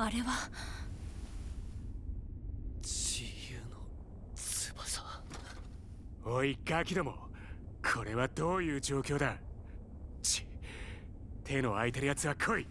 あれは？自由の翼。おいガキども。これはどういう状況だ？ち手の空いてるやつは来い。